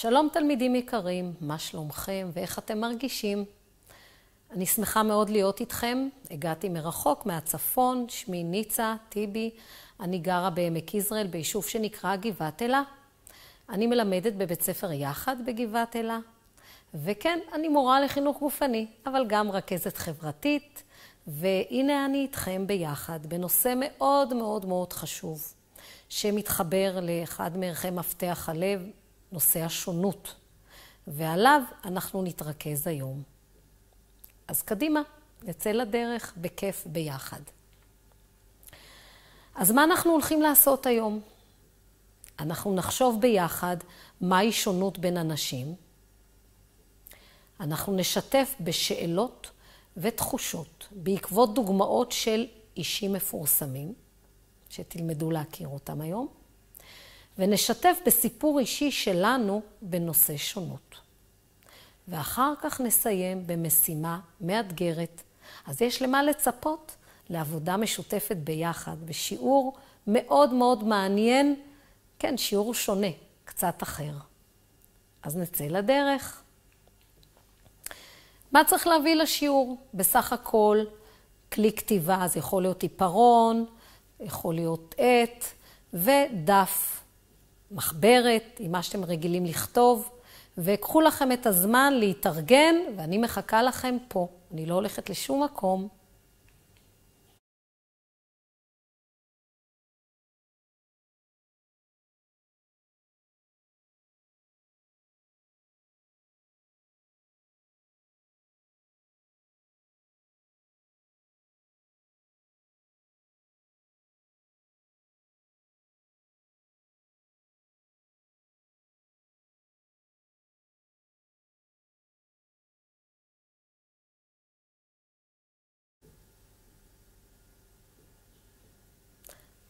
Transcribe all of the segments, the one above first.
שלום תלמידים יקרים, מה שלומכם ואיך אתם מרגישים? אני שמחה מאוד להיות איתכם. הגעתי מרחוק, מהצפון, שמי ניצה טיבי. אני גרה בעמק יזרעאל, ביישוב שנקרא גבעת אלה. אני מלמדת בבית ספר יחד בגבעת אלה. וכן, אני מורה לחינוך גופני, אבל גם רכזת חברתית. והנה אני איתכם ביחד בנושא מאוד מאוד מאוד חשוב, שמתחבר לאחד מערכי מפתח הלב, נושא השונות, ועליו אנחנו נתרכז היום. אז קדימה, נצא לדרך בכיף ביחד. אז מה אנחנו הולכים לעשות היום? אנחנו נחשוב ביחד מהי שונות בין אנשים. אנחנו נשתף בשאלות ותחושות בעקבות דוגמאות של אישים מפורסמים, שתלמדו להכיר אותם היום. ונשתף בסיפור אישי שלנו בנושא שונות. ואחר כך נסיים במשימה מאתגרת. אז יש למה לצפות לעבודה משותפת ביחד, בשיעור מאוד מאוד מעניין, כן, שיעור שונה, קצת אחר. אז נצא לדרך. מה צריך להביא לשיעור? בסך הכל, כלי כתיבה, זה יכול להיות עיפרון, יכול להיות עט ודף מחברת, עם מה שאתם רגילים לכתוב, וקחו לכם את הזמן להתארגן, ואני מחכה לכם פה. אני לא הולכת לשום מקום.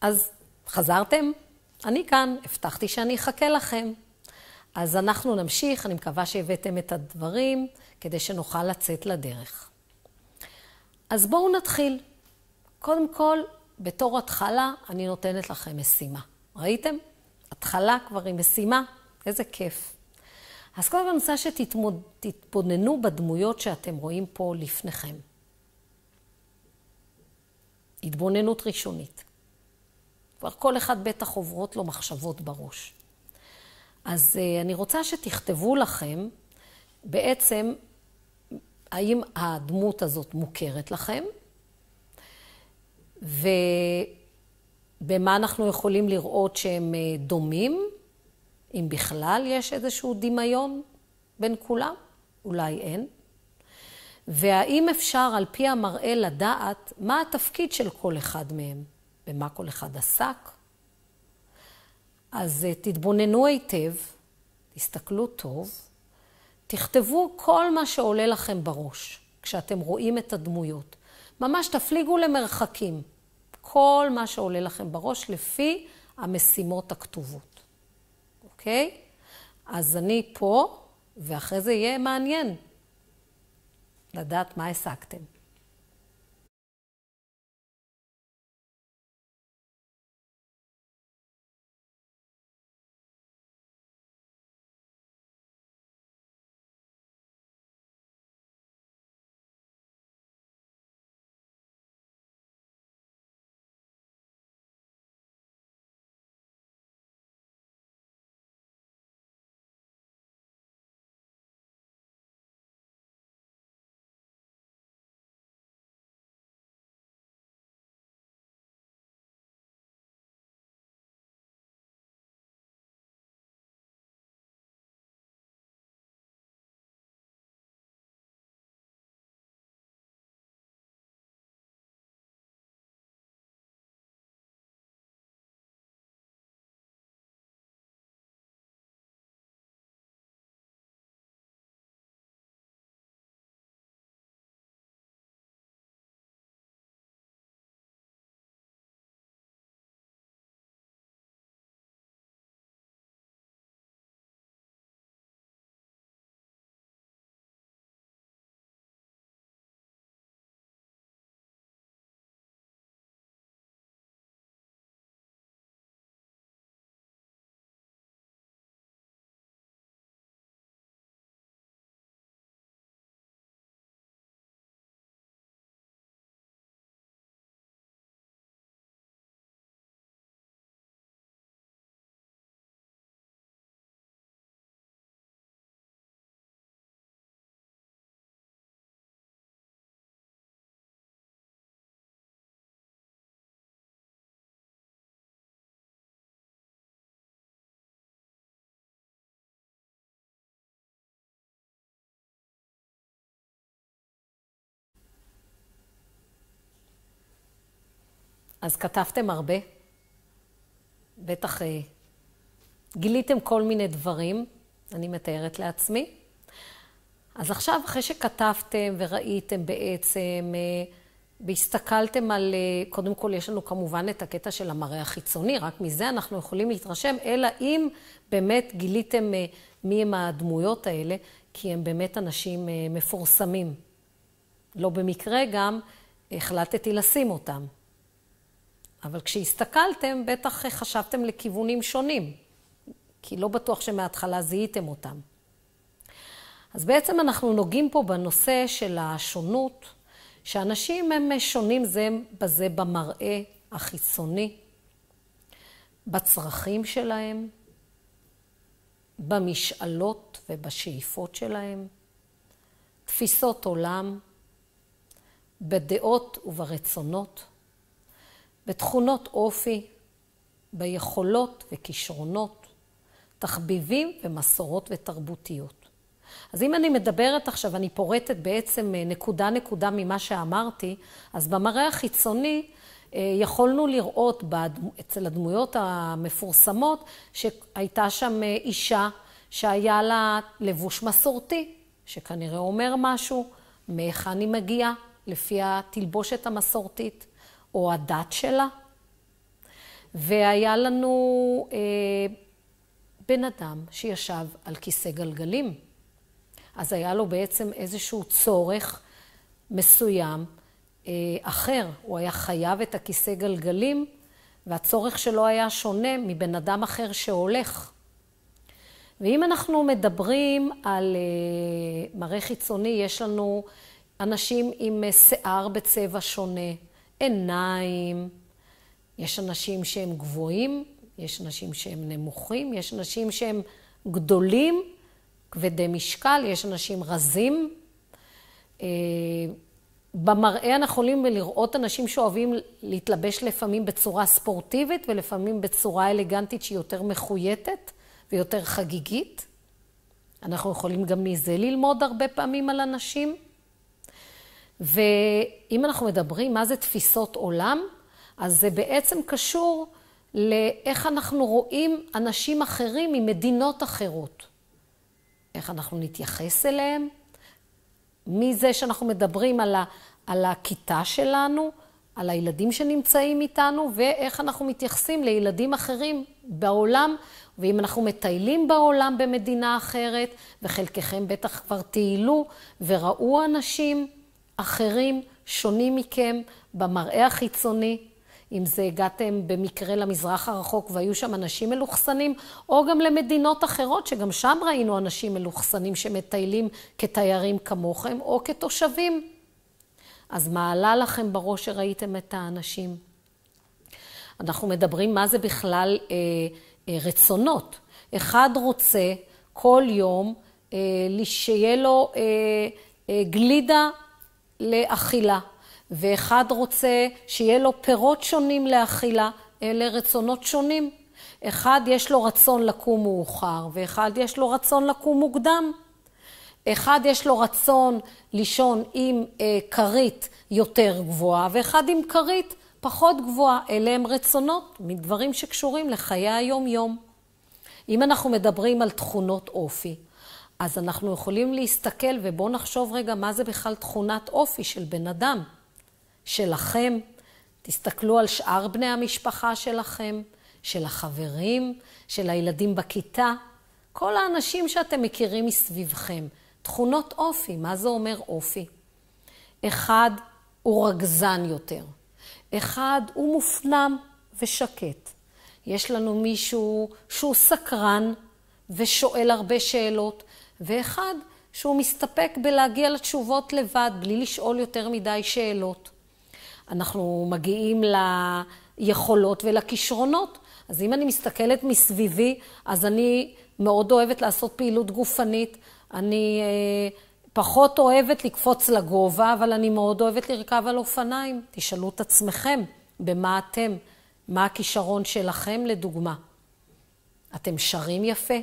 אז חזרתם? אני כאן, הבטחתי שאני אחכה לכם. אז אנחנו נמשיך, אני מקווה שהבאתם את הדברים כדי שנוכל לצאת לדרך. אז בואו נתחיל. קודם כל, בתור התחלה, אני נותנת לכם משימה. ראיתם? התחלה כבר עם משימה, איזה כיף. אז קודם כל אני רוצה שתתבוננו בדמויות שאתם רואים פה לפניכם. התבוננות ראשונית. כבר כל אחד בטח עוברות לו מחשבות בראש. אז אה, אני רוצה שתכתבו לכם בעצם האם הדמות הזאת מוכרת לכם, ובמה אנחנו יכולים לראות שהם אה, דומים, אם בכלל יש איזשהו דמיון בין כולם, אולי אין. והאם אפשר על פי המראה לדעת מה התפקיד של כל אחד מהם. במה כל אחד עסק. אז אה, תתבוננו היטב, תסתכלו טוב, תכתבו כל מה שעולה לכם בראש כשאתם רואים את הדמויות. ממש תפליגו למרחקים. כל מה שעולה לכם בראש לפי המשימות הכתובות. אוקיי? אז אני פה, ואחרי זה יהיה מעניין לדעת מה השגתם. אז כתבתם הרבה. בטח אה, גיליתם כל מיני דברים, אני מתארת לעצמי. אז עכשיו, אחרי שכתבתם וראיתם בעצם, אה, והסתכלתם על, אה, קודם כל יש לנו כמובן את הקטע של המראה החיצוני, רק מזה אנחנו יכולים להתרשם, אלא אם באמת גיליתם מי הם הדמויות האלה, כי הם באמת אנשים מפורסמים. לא במקרה גם החלטתי לשים אותם. אבל כשהסתכלתם, בטח חשבתם לכיוונים שונים, כי לא בטוח שמההתחלה זיהיתם אותם. אז בעצם אנחנו נוגעים פה בנושא של השונות, שאנשים הם שונים זה בזה במראה החיצוני, בצרכים שלהם, במשאלות ובשאיפות שלהם, תפיסות עולם, בדעות וברצונות, בתכונות אופי, ביכולות וכישרונות, תחביבים ומסורות ותרבותיות. אז אם אני מדברת עכשיו, אני פורטת בעצם אה, נקודה נקודה ממה שאמרתי, אז במראה החיצוני אה, יכולנו לראות אצל הדמויות המפורסמות שהייתה שם אה, אישה שהיה לה לבוש מסורתי, שכנראה אומר משהו, מהיכן היא מגיעה, לפי התלבושת המסורתית. או הדת שלה. והיה לנו אה, בן אדם שישב על כיסא גלגלים. אז היה לו בעצם איזשהו צורך מסוים אה, אחר. הוא היה חייב את הכיסא גלגלים, והצורך שלו היה שונה מבן אדם אחר שהולך. ואם אנחנו מדברים על אה, מראה חיצוני, יש לנו אנשים עם אה, שיער בצבע שונה, עיניים. יש אנשים שהם גבוהים, יש אנשים שהם נמוכים, יש אנשים שהם גדולים, כבדי משקל, יש אנשים רזים. אה, במראה אנחנו יכולים לראות אנשים שאוהבים להתלבש לפעמים בצורה ספורטיבית ולפעמים בצורה אלגנטית שהיא יותר מחויטת ויותר חגיגית. אנחנו יכולים גם מזה ללמוד הרבה פעמים על אנשים. ואם אנחנו מדברים מה זה תפיסות עולם, אז זה בעצם קשור לאיך אנחנו רואים אנשים אחרים ממדינות אחרות. איך אנחנו נתייחס אליהם, מזה שאנחנו מדברים על, ה, על הכיתה שלנו, על הילדים שנמצאים איתנו, ואיך אנחנו מתייחסים לילדים אחרים בעולם, ואם אנחנו מטיילים בעולם במדינה אחרת, וחלקכם בטח כבר טיילו וראו אנשים, אחרים, שונים מכם, במראה החיצוני, אם זה הגעתם במקרה למזרח הרחוק והיו שם אנשים מלוכסנים, או גם למדינות אחרות, שגם שם ראינו אנשים מלוכסנים שמטיילים כתיירים כמוכם, או כתושבים. אז מה עלה לכם בראש שראיתם את האנשים? אנחנו מדברים מה זה בכלל אה, אה, רצונות. אחד רוצה כל יום אה, שיהיה לו אה, אה, גלידה לאכילה, ואחד רוצה שיהיה לו פירות שונים לאכילה, אלה רצונות שונים. אחד יש לו רצון לקום מאוחר, ואחד יש לו רצון לקום מוקדם. אחד יש לו רצון לישון עם אה, יותר גבוהה, ואחד עם כרית פחות גבוהה. אלה הם רצונות מדברים שקשורים לחיי היום-יום. אם אנחנו מדברים על תכונות אופי, אז אנחנו יכולים להסתכל, ובואו נחשוב רגע מה זה בכלל תכונת אופי של בן אדם. שלכם, תסתכלו על שאר בני המשפחה שלכם, של החברים, של הילדים בכיתה, כל האנשים שאתם מכירים מסביבכם. תכונות אופי, מה זה אומר אופי? אחד הוא רגזן יותר, אחד הוא מופנם ושקט. יש לנו מישהו שהוא סקרן ושואל הרבה שאלות, ואחד שהוא מסתפק בלהגיע לתשובות לבד, בלי לשאול יותר מדי שאלות. אנחנו מגיעים ליכולות ולכישרונות. אז אם אני מסתכלת מסביבי, אז אני מאוד אוהבת לעשות פעילות גופנית. אני אה, פחות אוהבת לקפוץ לגובה, אבל אני מאוד אוהבת לרכב על אופניים. תשאלו את עצמכם, במה אתם? מה הכישרון שלכם, לדוגמה? אתם שרים יפה?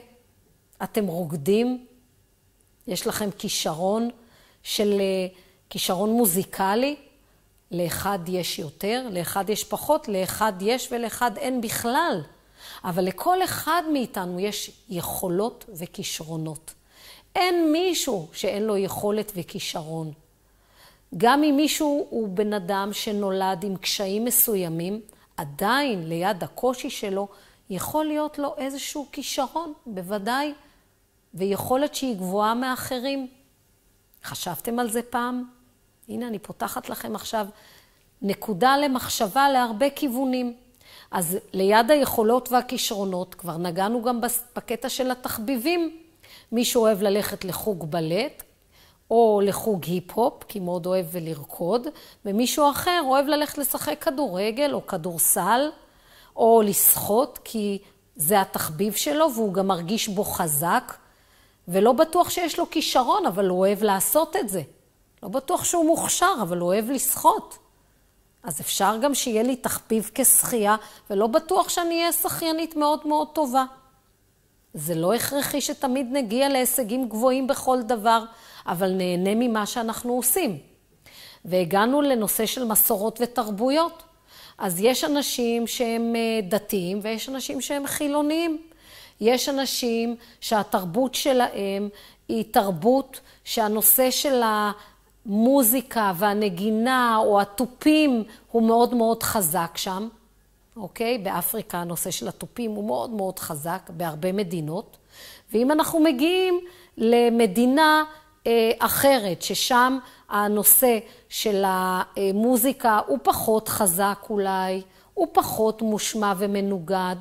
אתם רוקדים? יש לכם כישרון של, אה, כישרון מוזיקלי? לאחד יש יותר, לאחד יש פחות, לאחד יש ולאחד אין בכלל. אבל לכל אחד מאיתנו יש יכולות וכישרונות. אין מישהו שאין לו יכולת וכישרון. גם אם מישהו הוא בן אדם שנולד עם קשיים מסוימים, עדיין ליד הקושי שלו יכול להיות לו איזשהו כישרון, בוודאי, ויכולת שהיא גבוהה מאחרים. חשבתם על זה פעם? הנה, אני פותחת לכם עכשיו נקודה למחשבה להרבה כיוונים. אז ליד היכולות והכישרונות, כבר נגענו גם בקטע של התחביבים. מישהו אוהב ללכת לחוג בלט, או לחוג היפ-הופ, כי מאוד אוהב לרקוד, ומישהו אחר אוהב ללכת לשחק כדורגל או כדורסל, או לשחות, כי זה התחביב שלו והוא גם מרגיש בו חזק, ולא בטוח שיש לו כישרון, אבל הוא אוהב לעשות את זה. לא בטוח שהוא מוכשר, אבל הוא אוהב לשחות. אז אפשר גם שיהיה לי תחביב כשחייה, ולא בטוח שאני אהיה שחיינית מאוד מאוד טובה. זה לא הכרחי שתמיד נגיע להישגים גבוהים בכל דבר, אבל נהנה ממה שאנחנו עושים. והגענו לנושא של מסורות ותרבויות. אז יש אנשים שהם אה, דתיים ויש אנשים שהם חילוניים. יש אנשים שהתרבות שלהם היא תרבות שהנושא של המוזיקה והנגינה או התופים הוא מאוד מאוד חזק שם, אוקיי? באפריקה הנושא של התופים הוא מאוד מאוד חזק בהרבה מדינות. ואם אנחנו מגיעים למדינה אה, אחרת, ששם הנושא של המוזיקה הוא פחות חזק אולי, הוא פחות מושמע ומנוגד,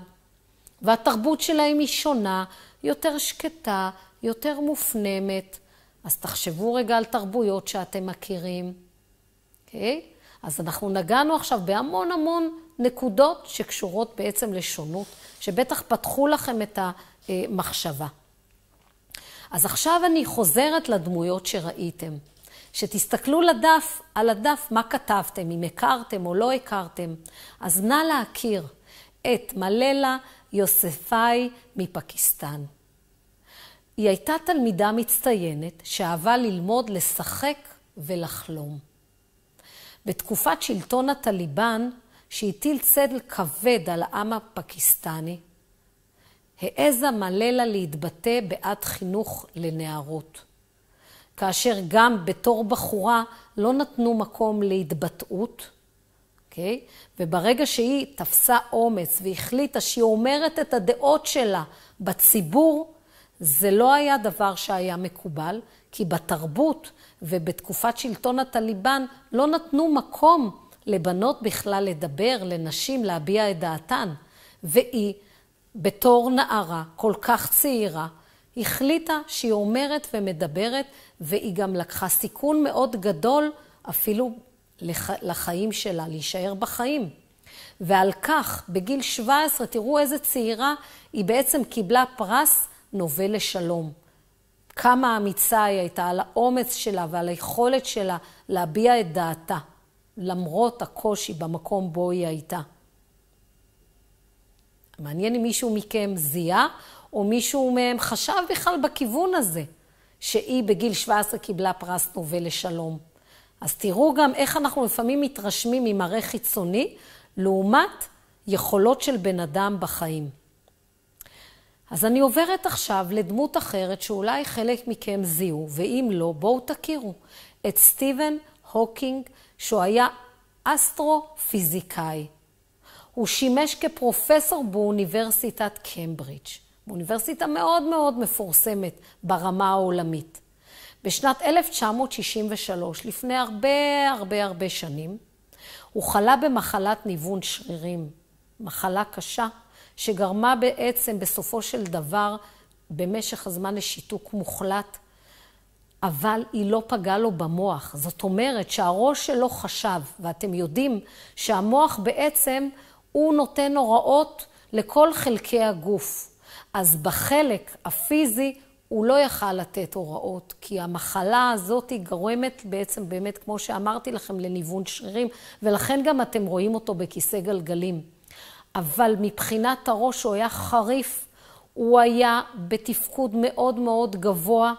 והתרבות שלהם היא שונה, יותר שקטה, יותר מופנמת. אז תחשבו רגע על תרבויות שאתם מכירים, אוקיי? Okay? אז אנחנו נגענו עכשיו בהמון המון נקודות שקשורות בעצם לשונות, שבטח פתחו לכם את המחשבה. אז עכשיו אני חוזרת לדמויות שראיתם. שתסתכלו לדף, על הדף, מה כתבתם, אם הכרתם או לא הכרתם. אז נא להכיר את מללה יוספאי מפקיסטן. היא הייתה תלמידה מצטיינת שאהבה ללמוד, לשחק ולחלום. בתקופת שלטון הטליבן, שהטיל צדל כבד על העם הפקיסטני, העזה מללה להתבטא בעד חינוך לנערות. כאשר גם בתור בחורה לא נתנו מקום להתבטאות, אוקיי? Okay? וברגע שהיא תפסה אומץ והחליטה שהיא אומרת את הדעות שלה בציבור, זה לא היה דבר שהיה מקובל, כי בתרבות ובתקופת שלטון הטליבן לא נתנו מקום לבנות בכלל לדבר, לנשים להביע את דעתן. והיא, בתור נערה כל כך צעירה, החליטה שהיא אומרת ומדברת, והיא גם לקחה סיכון מאוד גדול אפילו לח... לחיים שלה, להישאר בחיים. ועל כך, בגיל 17, תראו איזה צעירה, היא בעצם קיבלה פרס נובל לשלום. כמה אמיצה היא הייתה על האומץ שלה ועל היכולת שלה להביע את דעתה, למרות הקושי במקום בו היא הייתה. מעניין אם מישהו מכם זיהה, או מישהו מהם חשב בכלל בכיוון הזה, שהיא בגיל 17 קיבלה פרס נובל לשלום. אז תראו גם איך אנחנו לפעמים מתרשמים ממראה חיצוני, לעומת יכולות של בן אדם בחיים. אז אני עוברת עכשיו לדמות אחרת שאולי חלק מכם זיהו, ואם לא, בואו תכירו. את סטיבן הוקינג, שהוא היה אסטרופיזיקאי. הוא שימש כפרופסור באוניברסיטת קמברידג', באוניברסיטה מאוד מאוד מפורסמת ברמה העולמית. בשנת 1963, לפני הרבה הרבה הרבה שנים, הוא חלה במחלת ניוון שרירים, מחלה קשה, שגרמה בעצם בסופו של דבר במשך הזמן לשיתוק מוחלט, אבל היא לא פגעה לו במוח. זאת אומרת שהראש שלו חשב, ואתם יודעים שהמוח בעצם הוא נותן הוראות לכל חלקי הגוף. אז בחלק הפיזי הוא לא יכל לתת הוראות, כי המחלה הזאת היא גורמת בעצם באמת, כמו שאמרתי לכם, לניוון שרירים, ולכן גם אתם רואים אותו בכיסא גלגלים. אבל מבחינת הראש הוא היה חריף, הוא היה בתפקוד מאוד מאוד גבוה,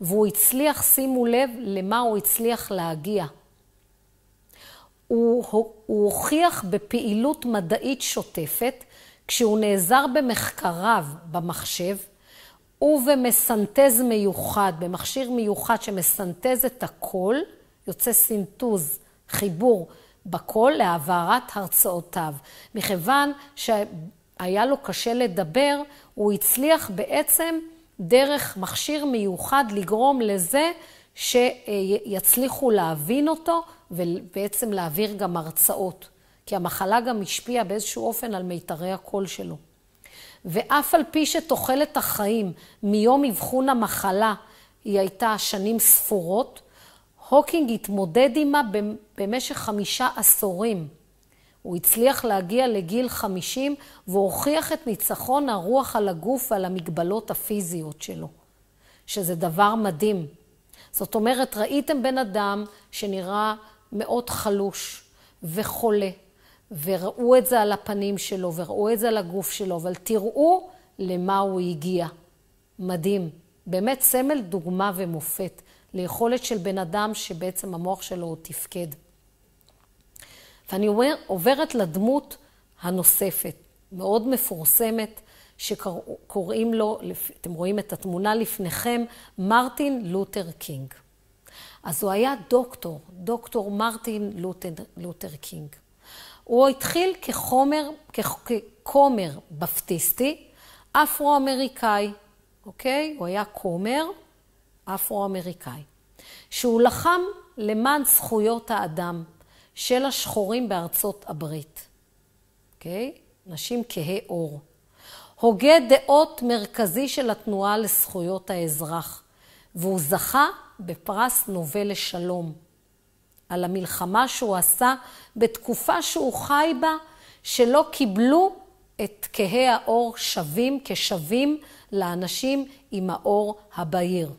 והוא הצליח, שימו לב למה הוא הצליח להגיע. הוא, הוא הוכיח בפעילות מדעית שוטפת, כשהוא נעזר במחקריו במחשב ובמסנתז מיוחד, במכשיר מיוחד שמסנתז את הקול, יוצא סינתוז, חיבור בקול להעברת הרצאותיו. מכיוון שהיה לו קשה לדבר, הוא הצליח בעצם דרך מכשיר מיוחד לגרום לזה שיצליחו להבין אותו ובעצם להעביר גם הרצאות. כי המחלה גם השפיעה באיזשהו אופן על מיתרי הקול שלו. ואף על פי שתוחלת החיים מיום אבחון המחלה היא הייתה שנים ספורות, הוקינג התמודד עימה במשך חמישה עשורים. הוא הצליח להגיע לגיל 50 והוכיח את ניצחון הרוח על הגוף ועל המגבלות הפיזיות שלו, שזה דבר מדהים. זאת אומרת, ראיתם בן אדם שנראה מאוד חלוש וחולה, וראו את זה על הפנים שלו, וראו את זה על הגוף שלו, אבל תראו למה הוא הגיע. מדהים. באמת סמל דוגמה ומופת ליכולת של בן אדם שבעצם המוח שלו הוא תפקד. ואני עוברת לדמות הנוספת, מאוד מפורסמת, שקוראים לו, אתם רואים את התמונה לפניכם, מרטין לותר קינג. אז הוא היה דוקטור, דוקטור מרטין לותר, לותר קינג. הוא התחיל כחומר, ככומר בפטיסטי, אפרו-אמריקאי, אוקיי? הוא היה כומר אפרו-אמריקאי, שהוא לחם למען זכויות האדם של השחורים בארצות הברית, אוקיי? נשים כהי עור. הוגה דעות מרכזי של התנועה לזכויות האזרח, והוא זכה בפרס נובל לשלום. על המלחמה שהוא עשה בתקופה שהוא חי בה, שלא קיבלו את כהי האור שווים כשווים לאנשים עם האור הבהיר.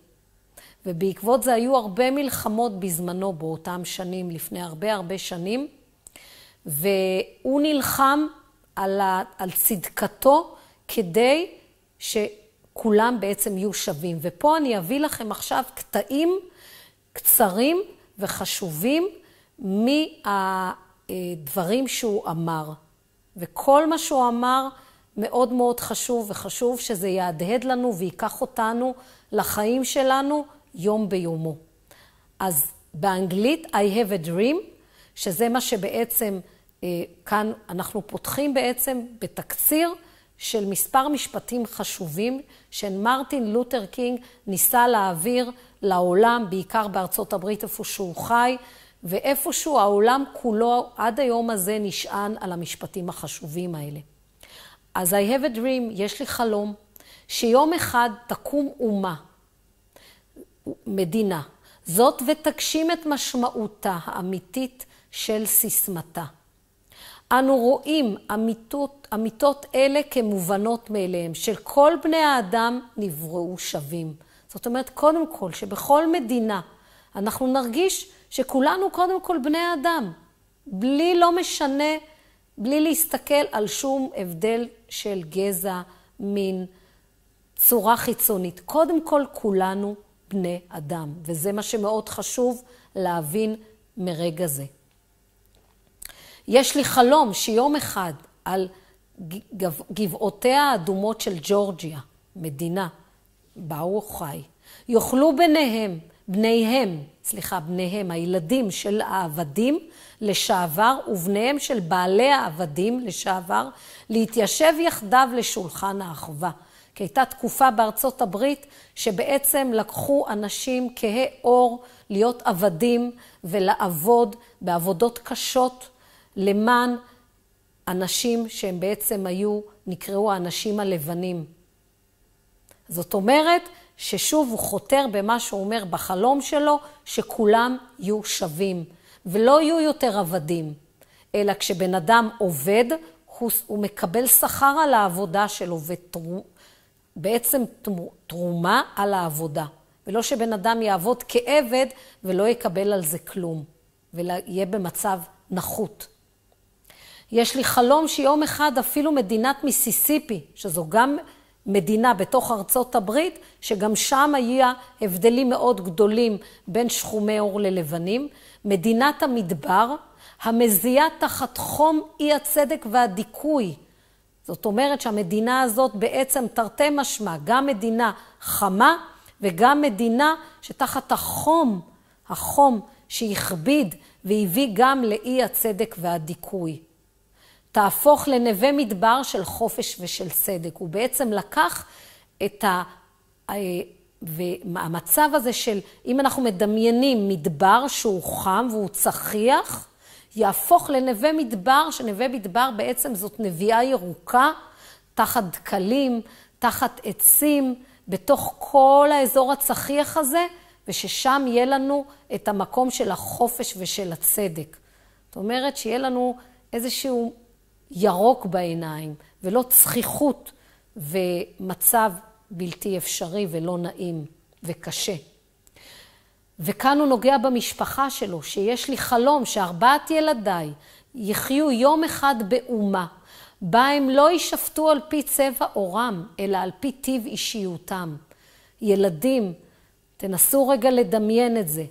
ובעקבות זה היו הרבה מלחמות בזמנו, באותם שנים, לפני הרבה הרבה שנים, והוא נלחם על, ה, על צדקתו כדי שכולם בעצם יהיו שווים. ופה אני אביא לכם עכשיו קטעים קצרים וחשובים מהדברים שהוא אמר. וכל מה שהוא אמר מאוד מאוד חשוב, וחשוב שזה יהדהד לנו וייקח אותנו לחיים שלנו יום ביומו. אז באנגלית I have a dream, שזה מה שבעצם אה, כאן אנחנו פותחים בעצם בתקציר של מספר משפטים חשובים שמרטין לותר קינג ניסה להעביר לעולם, בעיקר בארצות הברית איפה שהוא חי, ואיפשהו העולם כולו עד היום הזה נשען על המשפטים החשובים האלה. אז I have a dream, יש לי חלום, שיום אחד תקום אומה, מדינה, זאת ותגשים את משמעותה האמיתית של סיסמתה. אנו רואים אמיתות, אמיתות אלה כמובנות מאליהם, של כל בני האדם נבראו שווים. זאת אומרת, קודם כל, שבכל מדינה אנחנו נרגיש שכולנו קודם כל בני אדם, בלי לא משנה, בלי להסתכל על שום הבדל של גזע, מין, צורה חיצונית. קודם כל, כולנו בני אדם, וזה מה שמאוד חשוב להבין מרגע זה. יש לי חלום שיום אחד על גבעותיה האדומות של ג'ורג'יה, מדינה, הוא חי, יוכלו ביניהם, בניהם, סליחה, בניהם, הילדים של העבדים לשעבר ובניהם של בעלי העבדים לשעבר, להתיישב יחדיו לשולחן האחווה. כי הייתה תקופה בארצות הברית שבעצם לקחו אנשים כהי עור להיות עבדים ולעבוד בעבודות קשות למען אנשים שהם בעצם היו, נקראו האנשים הלבנים. זאת אומרת ששוב הוא חותר במה שהוא אומר בחלום שלו, שכולם יהיו שווים, ולא יהיו יותר עבדים, אלא כשבן אדם עובד, הוא, הוא מקבל שכר על העבודה שלו, ובעצם תרומה על העבודה. ולא שבן אדם יעבוד כעבד ולא יקבל על זה כלום, ויהיה במצב נחות. יש לי חלום שיום אחד אפילו מדינת מיסיסיפי, שזו גם מדינה בתוך ארצות הברית, שגם שם היה הבדלים מאוד גדולים בין שחומי עור ללבנים, מדינת המדבר, המזיעה תחת חום אי הצדק והדיכוי. זאת אומרת שהמדינה הזאת בעצם תרתי משמע, גם מדינה חמה וגם מדינה שתחת החום, החום שהכביד והביא גם לאי הצדק והדיכוי. תהפוך לנווה מדבר של חופש ושל צדק. הוא בעצם לקח את ה... והמצב הזה של, אם אנחנו מדמיינים מדבר שהוא חם והוא צחיח, יהפוך לנווה מדבר, שנווה מדבר בעצם זאת נביאה ירוקה, תחת דקלים, תחת עצים, בתוך כל האזור הצחיח הזה, וששם יהיה לנו את המקום של החופש ושל הצדק. זאת אומרת, שיהיה לנו איזשהו ירוק בעיניים, ולא צחיחות ומצב בלתי אפשרי ולא נעים וקשה. וכאן הוא נוגע במשפחה שלו, שיש לי חלום שארבעת ילדיי יחיו יום אחד באומה, בה הם לא יישפטו על פי צבע עורם, אלא על פי טיב אישיותם. ילדים, תנסו רגע לדמיין את זה,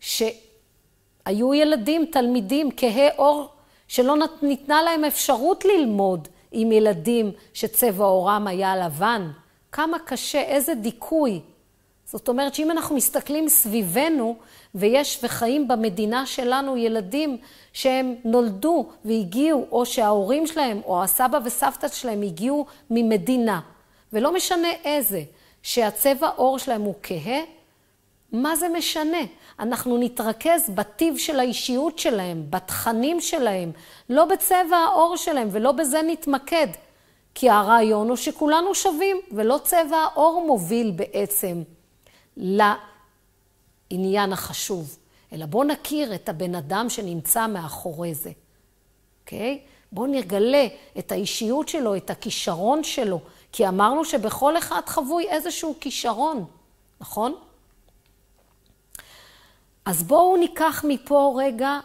שהיו ילדים, תלמידים, כהי עור, שלא ניתנה להם אפשרות ללמוד עם ילדים שצבע עורם היה לבן. כמה קשה, איזה דיכוי. זאת אומרת שאם אנחנו מסתכלים סביבנו, ויש וחיים במדינה שלנו ילדים שהם נולדו והגיעו, או שההורים שלהם, או הסבא וסבתא שלהם הגיעו ממדינה, ולא משנה איזה, שהצבע עור שלהם הוא כהה, מה זה משנה? אנחנו נתרכז בטיב של האישיות שלהם, בתכנים שלהם, לא בצבע העור שלהם, ולא בזה נתמקד. כי הרעיון הוא שכולנו שווים, ולא צבע העור מוביל בעצם לעניין החשוב, אלא בואו נכיר את הבן אדם שנמצא מאחורי זה, אוקיי? Okay? בואו נגלה את האישיות שלו, את הכישרון שלו, כי אמרנו שבכל אחד חבוי איזשהו כישרון, נכון? אז בואו ניקח מפה רגע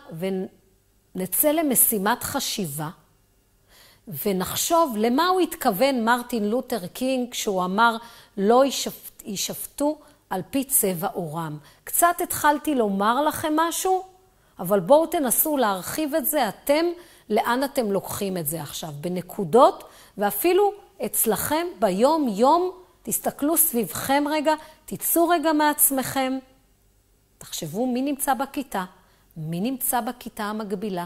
ונצא למשימת חשיבה. ונחשוב למה הוא התכוון מרטין לותר קינג כשהוא אמר לא יישפטו על פי צבע עורם. קצת התחלתי לומר לכם משהו, אבל בואו תנסו להרחיב את זה אתם, לאן אתם לוקחים את זה עכשיו, בנקודות, ואפילו אצלכם ביום-יום, תסתכלו סביבכם רגע, תצאו רגע מעצמכם, תחשבו מי נמצא בכיתה, מי נמצא בכיתה המקבילה,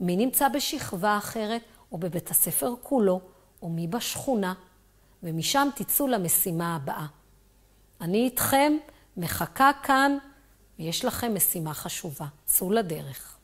מי נמצא בשכבה אחרת, או בבית הספר כולו, או מי בשכונה, ומשם תצאו למשימה הבאה. אני איתכם, מחכה כאן, ויש לכם משימה חשובה. צאו לדרך.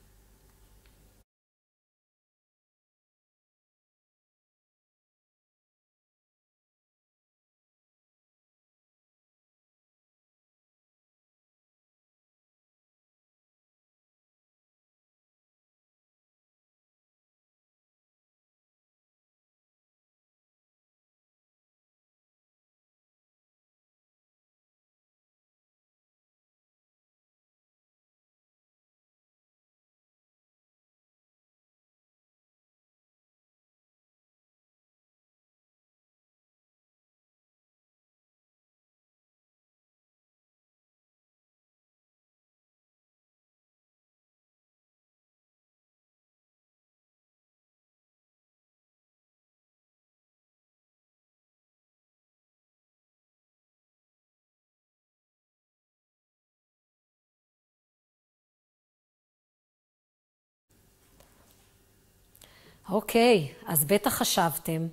אוקיי, אז בטח חשבתם,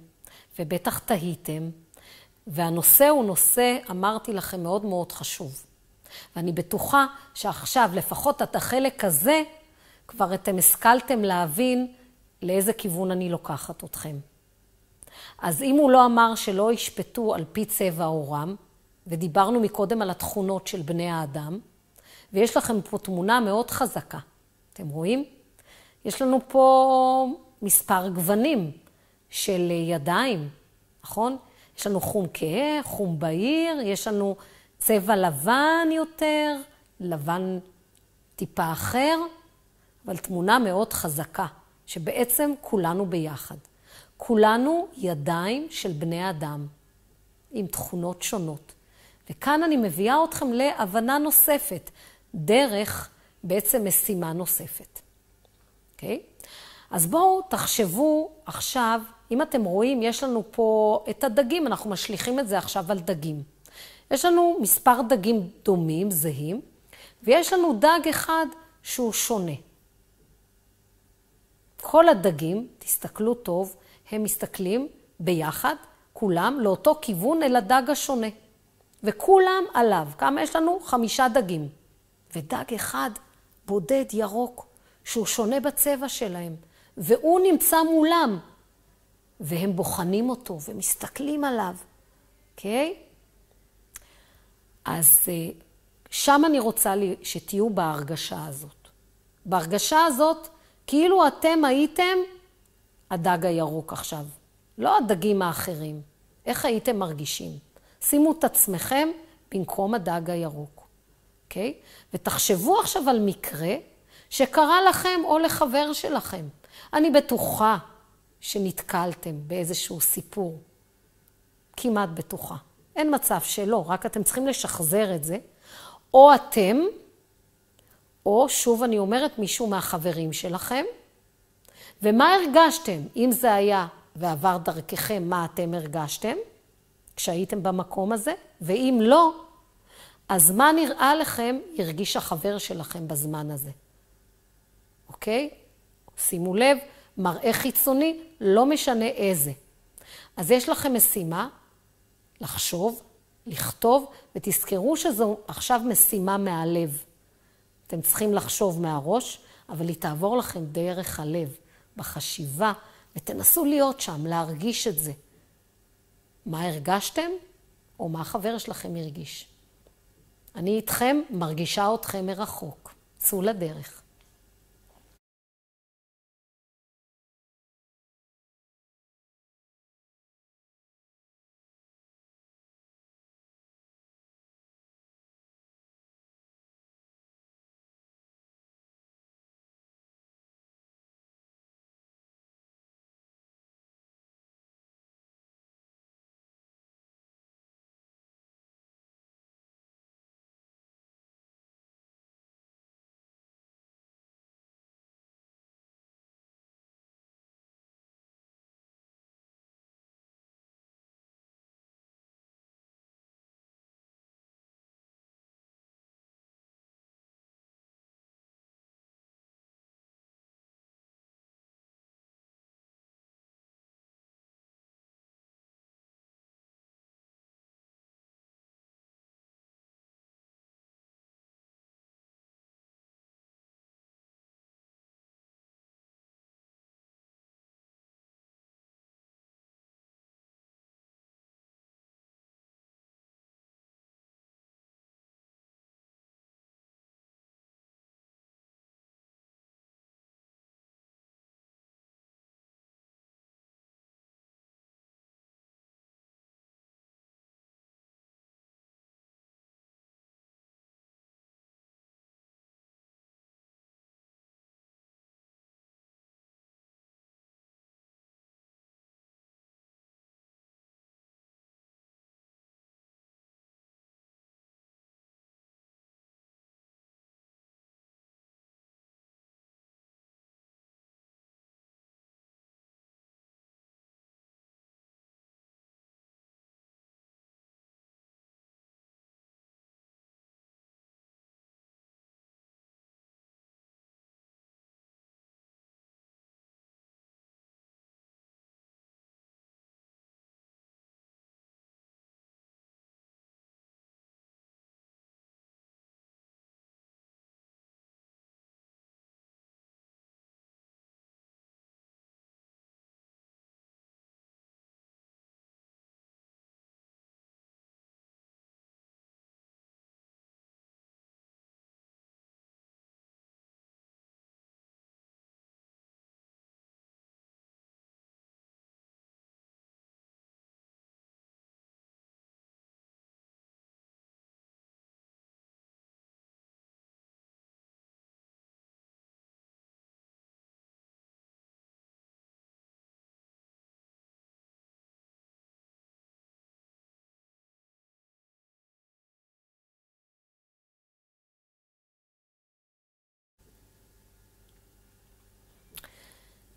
ובטח תהיתם, והנושא הוא נושא, אמרתי לכם, מאוד מאוד חשוב. ואני בטוחה שעכשיו, לפחות את החלק הזה, כבר אתם השכלתם להבין לאיזה כיוון אני לוקחת אתכם. אז אם הוא לא אמר שלא ישפטו על פי צבע עורם, ודיברנו מקודם על התכונות של בני האדם, ויש לכם פה תמונה מאוד חזקה. אתם רואים? יש לנו פה מספר גוונים של ידיים, נכון? יש לנו חום כהה, חום בהיר, יש לנו צבע לבן יותר, לבן טיפה אחר, אבל תמונה מאוד חזקה, שבעצם כולנו ביחד. כולנו ידיים של בני אדם, עם תכונות שונות. וכאן אני מביאה אתכם להבנה נוספת, דרך בעצם משימה נוספת. אוקיי? אז בואו תחשבו עכשיו, אם אתם רואים, יש לנו פה את הדגים, אנחנו משליכים את זה עכשיו על דגים. יש לנו מספר דגים דומים, זהים, ויש לנו דג אחד שהוא שונה. כל הדגים, תסתכלו טוב, הם מסתכלים ביחד, כולם, לאותו כיוון אל הדג השונה. וכולם עליו. כמה יש לנו? חמישה דגים. ודג אחד בודד ירוק, שהוא שונה בצבע שלהם, והוא נמצא מולם, והם בוחנים אותו ומסתכלים עליו, אוקיי? Okay? אז אה, שם אני רוצה שתהיו בהרגשה הזאת. בהרגשה הזאת, כאילו אתם הייתם הדג הירוק עכשיו, לא הדגים האחרים. איך הייתם מרגישים? שימו את עצמכם במקום הדג הירוק, אוקיי? Okay? ותחשבו עכשיו על מקרה שקרה לכם או לחבר שלכם. אני בטוחה שנתקלתם באיזשהו סיפור. כמעט בטוחה. אין מצב שלא, רק אתם צריכים לשחזר את זה. או אתם, או שוב אני אומרת, מישהו מהחברים שלכם. ומה הרגשתם? אם זה היה ועבר דרככם, מה אתם הרגשתם כשהייתם במקום הזה? ואם לא, אז מה נראה לכם הרגיש החבר שלכם בזמן הזה? אוקיי? שימו לב, מראה חיצוני, לא משנה איזה. אז יש לכם משימה לחשוב, לכתוב, ותזכרו שזו עכשיו משימה מהלב. אתם צריכים לחשוב מהראש, אבל היא תעבור לכם דרך הלב, בחשיבה, ותנסו להיות שם, להרגיש את זה. מה הרגשתם, או מה החבר שלכם הרגיש. אני איתכם, מרגישה אתכם מרחוק. צאו לדרך.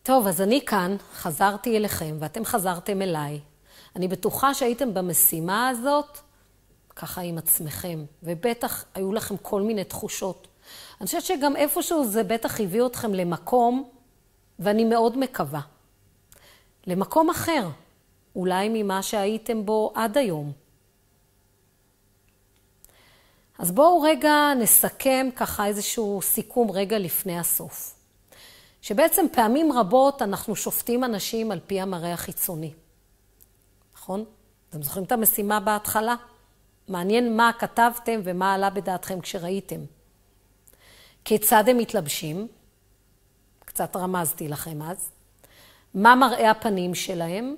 טוב, אז אני כאן, חזרתי אליכם ואתם חזרתם אליי. אני בטוחה שהייתם במשימה הזאת ככה עם עצמכם, ובטח היו לכם כל מיני תחושות. אני חושבת שגם איפשהו זה בטח הביא אתכם למקום, ואני מאוד מקווה, למקום אחר, אולי ממה שהייתם בו עד היום. אז בואו רגע נסכם ככה איזשהו סיכום רגע לפני הסוף. שבעצם פעמים רבות אנחנו שופטים אנשים על פי המראה החיצוני. נכון? אתם זוכרים את המשימה בהתחלה? מעניין מה כתבתם ומה עלה בדעתכם כשראיתם. כיצד הם מתלבשים? קצת רמזתי לכם אז. מה מראה הפנים שלהם?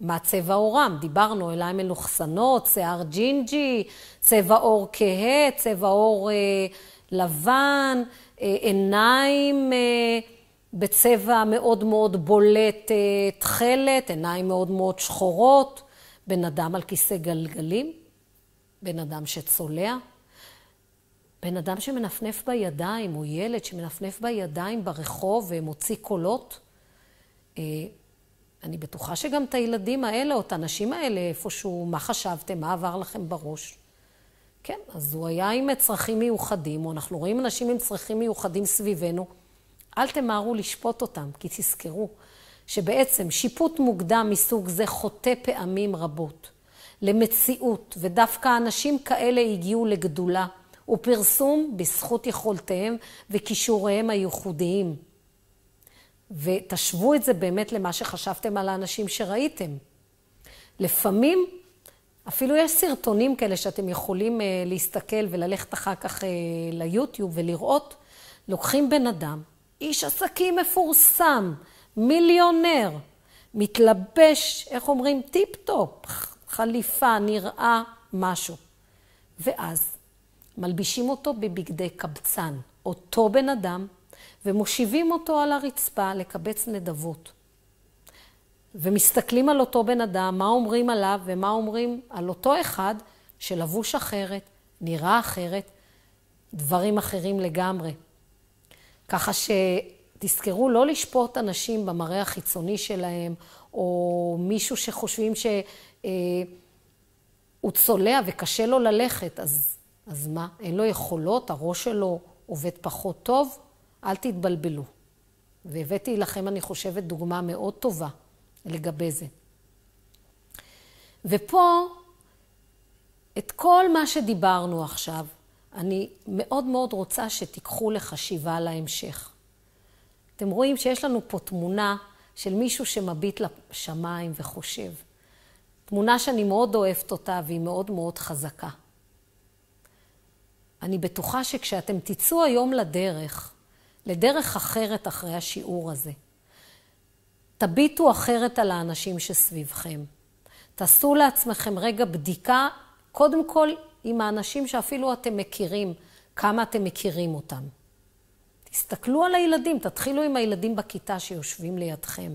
מה צבע עורם? דיברנו, עיניים מלוכסנות, שיער ג'ינג'י, צבע עור כהה, צבע עור אה, לבן, אה, עיניים אה, בצבע מאוד מאוד בולט אה, תכלת, עיניים מאוד מאוד שחורות, בן אדם על כיסא גלגלים, בן אדם שצולע, בן אדם שמנפנף בידיים, או ילד שמנפנף בידיים ברחוב ומוציא קולות. אה, אני בטוחה שגם את הילדים האלה, או את האנשים האלה, איפשהו, מה חשבתם, מה עבר לכם בראש? כן, אז הוא היה עם צרכים מיוחדים, או אנחנו רואים אנשים עם צרכים מיוחדים סביבנו. אל תמהרו לשפוט אותם, כי תזכרו שבעצם שיפוט מוקדם מסוג זה חוטא פעמים רבות למציאות, ודווקא אנשים כאלה הגיעו לגדולה ופרסום בזכות יכולותיהם וכישוריהם הייחודיים. ותשוו את זה באמת למה שחשבתם על האנשים שראיתם. לפעמים, אפילו יש סרטונים כאלה שאתם יכולים אה, להסתכל וללכת אחר כך אה, ליוטיוב ולראות, לוקחים בן אדם, איש עסקים מפורסם, מיליונר, מתלבש, איך אומרים, טיפ-טופ, חליפה, נראה משהו. ואז מלבישים אותו בבגדי קבצן, אותו בן אדם, ומושיבים אותו על הרצפה לקבץ נדבות. ומסתכלים על אותו בן אדם, מה אומרים עליו ומה אומרים על אותו אחד שלבוש אחרת, נראה אחרת, דברים אחרים לגמרי. ככה שתזכרו לא לשפוט אנשים במראה החיצוני שלהם, או מישהו שחושבים שהוא אה, צולע וקשה לו ללכת, אז, אז מה, אין לו יכולות, הראש שלו עובד פחות טוב? אל תתבלבלו. והבאתי לכם, אני חושבת, דוגמה מאוד טובה לגבי זה. ופה, את כל מה שדיברנו עכשיו, אני מאוד מאוד רוצה שתיקחו לחשיבה להמשך. אתם רואים שיש לנו פה תמונה של מישהו שמביט לשמיים וחושב. תמונה שאני מאוד אוהבת אותה והיא מאוד מאוד חזקה. אני בטוחה שכשאתם תצאו היום לדרך, לדרך אחרת אחרי השיעור הזה, תביטו אחרת על האנשים שסביבכם. תעשו לעצמכם רגע בדיקה, קודם כל עם האנשים שאפילו אתם מכירים, כמה אתם מכירים אותם. תסתכלו על הילדים, תתחילו עם הילדים בכיתה שיושבים לידכם,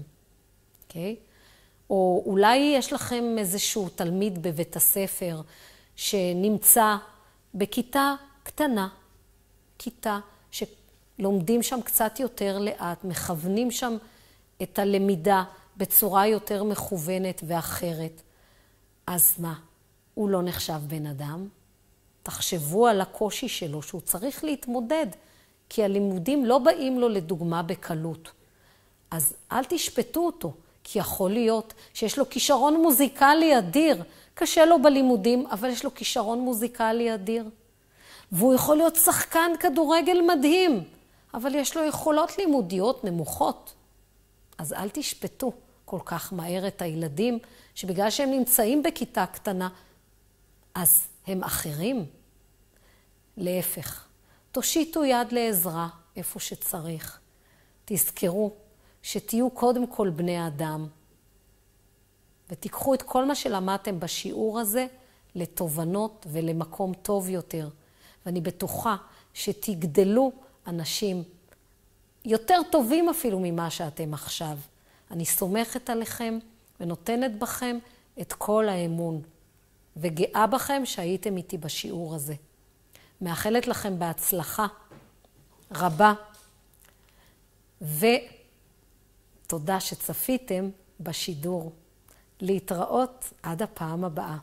אוקיי? Okay? או אולי יש לכם איזשהו תלמיד בבית הספר שנמצא בכיתה קטנה, כיתה שלומדים שם קצת יותר לאט, מכוונים שם את הלמידה בצורה יותר מכוונת ואחרת. אז מה, הוא לא נחשב בן אדם? תחשבו על הקושי שלו, שהוא צריך להתמודד, כי הלימודים לא באים לו לדוגמה בקלות. אז אל תשפטו אותו, כי יכול להיות שיש לו כישרון מוזיקלי אדיר. קשה לו בלימודים, אבל יש לו כישרון מוזיקלי אדיר. והוא יכול להיות שחקן כדורגל מדהים, אבל יש לו יכולות לימודיות נמוכות. אז אל תשפטו כל כך מהר את הילדים, שבגלל שהם נמצאים בכיתה קטנה, אז הם אחרים. להפך, תושיטו יד לעזרה איפה שצריך. תזכרו שתהיו קודם כל בני אדם, ותיקחו את כל מה שלמדתם בשיעור הזה לתובנות ולמקום טוב יותר. ואני בטוחה שתגדלו אנשים יותר טובים אפילו ממה שאתם עכשיו. אני סומכת עליכם ונותנת בכם את כל האמון, וגאה בכם שהייתם איתי בשיעור הזה. מאחלת לכם בהצלחה רבה, תודה שצפיתם בשידור. להתראות עד הפעם הבאה.